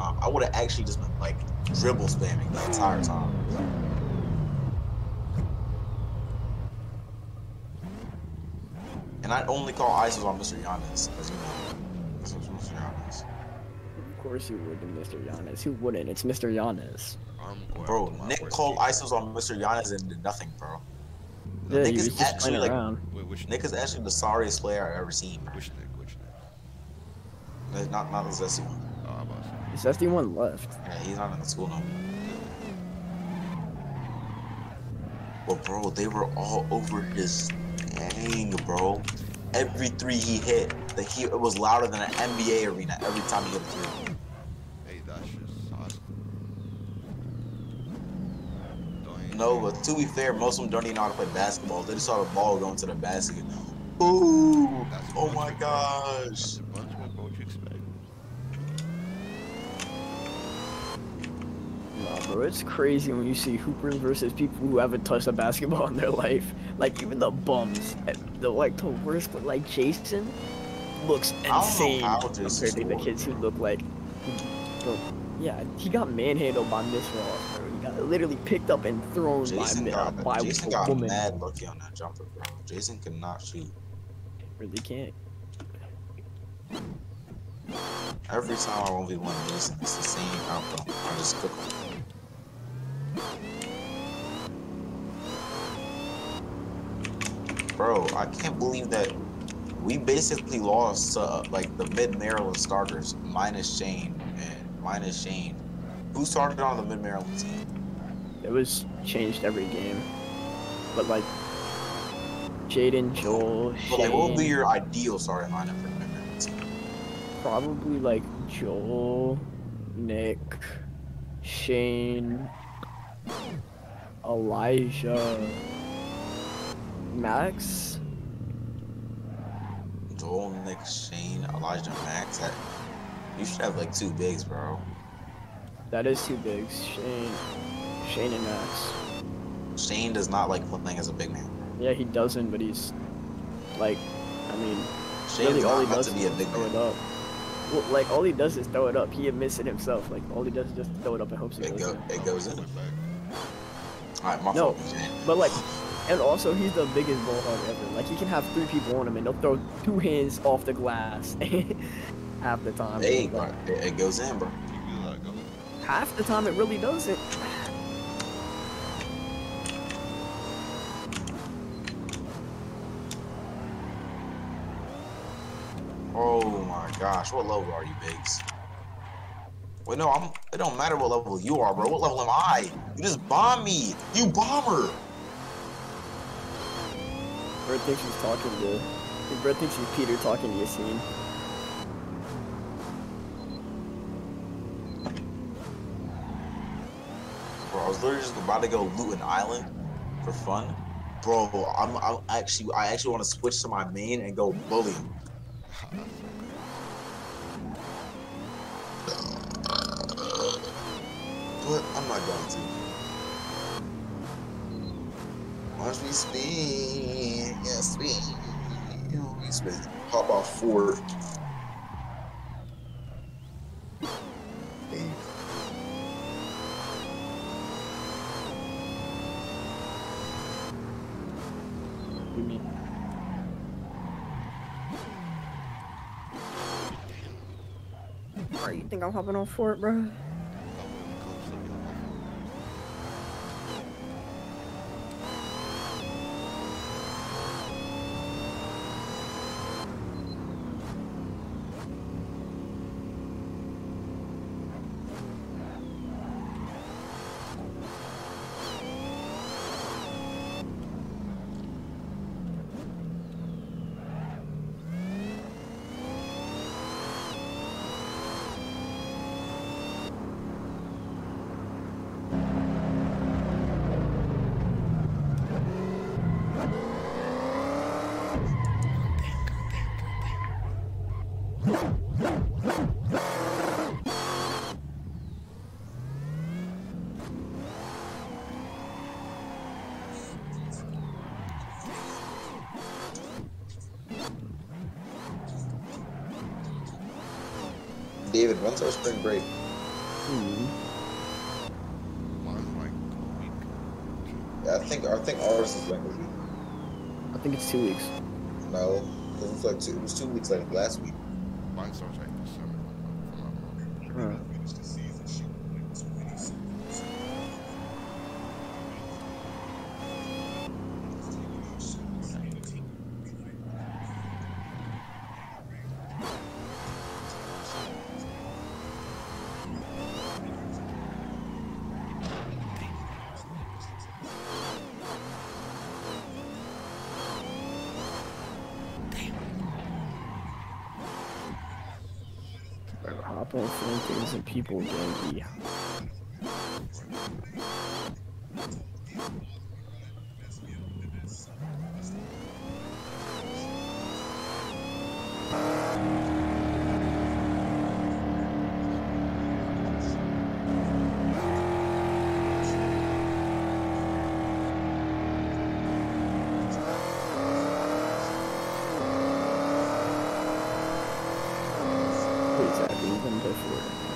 comp. I would have actually just been like dribble spamming the entire time. And I'd only call ISOs on Mr. Giannis, as you know. This was Mr. Giannis. Of course you would, Mr. Giannis. Who wouldn't? It's Mr. Giannis. Bro, Nick called team. ISOs on Mr. Giannis and did nothing, bro. Yeah, Nick is just actually like around. Wait, which Nick is actually the sorriest player I've ever seen. Which Nick? Which Nick? Not not the zesty one. Oh, I'm about Is that the one left? Yeah, he's not in the school no more. But bro, they were all over his dang, bro. Every three he hit, the he it was louder than an NBA arena every time he hit a three. Hey, that's just awesome. No, but to be fair, most of them don't even know how to play basketball. They just saw the ball going to the basket. Ooh! Oh my gosh! That's a bunch of what you expect. Nah, bro, it's crazy when you see hoopers versus people who haven't touched a basketball in their life. Like even the bums, eh, the like the worst, but like Jason looks insane compared to the kids who look like. Yeah, he got manhandled by Miss bro. He got literally picked up and thrown Jason by, got, by Jason a got woman. mad lucky on that jumper, bro. Jason could not shoot. Really can't. Every time I 1v1 of Jason, it's the same outcome. I just cook him. Bro, I can't believe that we basically lost uh, like the mid Maryland starters minus Shane and minus Shane. Who started on the mid Maryland team? It was changed every game, but like Jaden, Joel, But like, what would be your ideal starting lineup for mid Maryland team? probably like Joel, Nick, Shane, Elijah, Max. Joel, Nick, Shane, Elijah, Max. That, you should have like two bigs, bro. That is two bigs. Shane, Shane and Max. Shane does not like playing as a big man. Yeah, he doesn't, but he's like, I mean, Shane's really all not he does to be a just big throw it up. Well, like all he does is throw it up. He admits it himself. Like all he does is just throw it up and hopes it It, goes. go, in. it goes in. All right, my No. fault, But like, and also he's the biggest ball hog ever. Like he can have three people on him and they'll throw two hands off the glass half the time. Hey, bro, it, goes in, bro. Like, half the time it really doesn't. Oh my gosh, what level are you, Biggs? Wait, no, I'm. It don't matter what level you are, bro. What level am I? You just bomb me. You bomber. Bro thinks he's talking to. Bro thinks he's Peter talking to Yassine. Bro, I was literally just about to go loot an island for fun. Bro, I'm, I'm actually, I actually want to switch to my main and go bully. But I'm not going to. Watch me spin, yes, spin. We spin. Hop off forward. Hey. You mean? Bro, you think I'm hopping on fort, bro? David, when's our spring break? Hmm. Mine's like a week. Yeah, I think I think ours is like a week. I think it's two weeks. No, 'cause it was like two, it was two weeks like last week. Mine starts like December. if I'm not. Huh. On phone things and people gangy. Wait, is